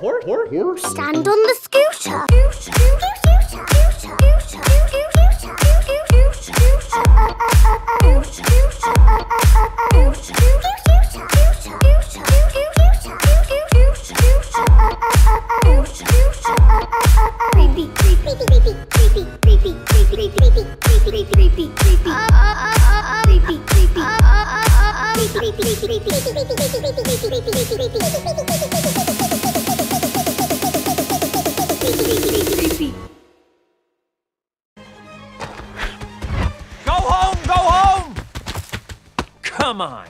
horse, horse, horse, horse. Stand on the scooter. Creepy, creepy, creepy, creepy, creepy, creepy, creepy, creepy, creepy, creepy. Creepy, creepy. Creepy, creepy, creepy, creepy, creepy, creepy, creepy. Go home, go home! Come on.